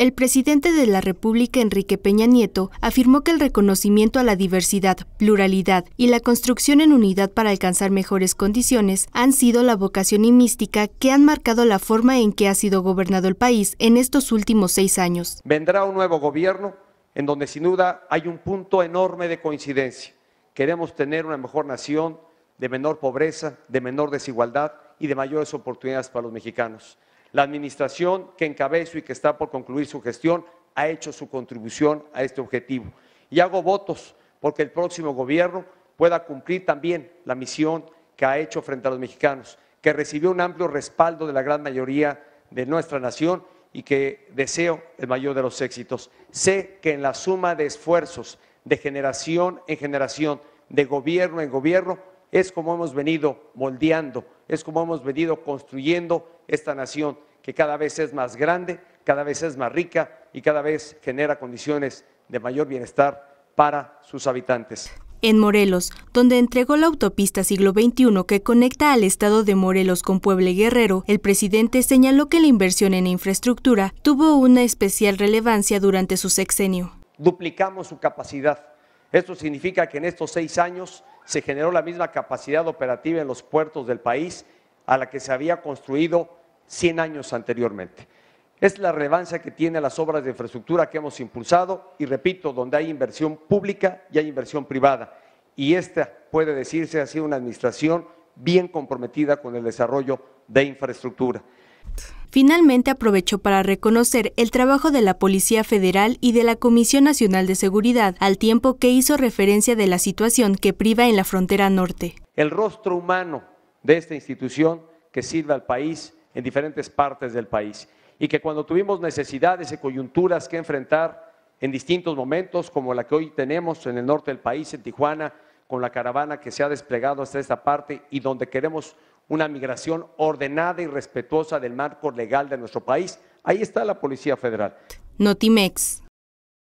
El presidente de la República, Enrique Peña Nieto, afirmó que el reconocimiento a la diversidad, pluralidad y la construcción en unidad para alcanzar mejores condiciones han sido la vocación y mística que han marcado la forma en que ha sido gobernado el país en estos últimos seis años. Vendrá un nuevo gobierno en donde sin duda hay un punto enorme de coincidencia. Queremos tener una mejor nación, de menor pobreza, de menor desigualdad y de mayores oportunidades para los mexicanos. La administración que encabezo y que está por concluir su gestión ha hecho su contribución a este objetivo. Y hago votos porque el próximo gobierno pueda cumplir también la misión que ha hecho frente a los mexicanos, que recibió un amplio respaldo de la gran mayoría de nuestra nación y que deseo el mayor de los éxitos. Sé que en la suma de esfuerzos de generación en generación, de gobierno en gobierno, es como hemos venido moldeando, es como hemos venido construyendo esta nación que cada vez es más grande, cada vez es más rica y cada vez genera condiciones de mayor bienestar para sus habitantes. En Morelos, donde entregó la autopista siglo XXI que conecta al estado de Morelos con Puebla y Guerrero, el presidente señaló que la inversión en infraestructura tuvo una especial relevancia durante su sexenio. Duplicamos su capacidad. Esto significa que en estos seis años se generó la misma capacidad operativa en los puertos del país a la que se había construido 100 años anteriormente. Es la relevancia que tienen las obras de infraestructura que hemos impulsado y repito, donde hay inversión pública y hay inversión privada. Y esta puede decirse ha sido una administración bien comprometida con el desarrollo de infraestructura. Finalmente aprovechó para reconocer el trabajo de la Policía Federal y de la Comisión Nacional de Seguridad, al tiempo que hizo referencia de la situación que priva en la frontera norte. El rostro humano de esta institución que sirve al país en diferentes partes del país y que cuando tuvimos necesidades y coyunturas que enfrentar en distintos momentos, como la que hoy tenemos en el norte del país, en Tijuana, con la caravana que se ha desplegado hasta esta parte y donde queremos una migración ordenada y respetuosa del marco legal de nuestro país. Ahí está la Policía Federal. Notimex.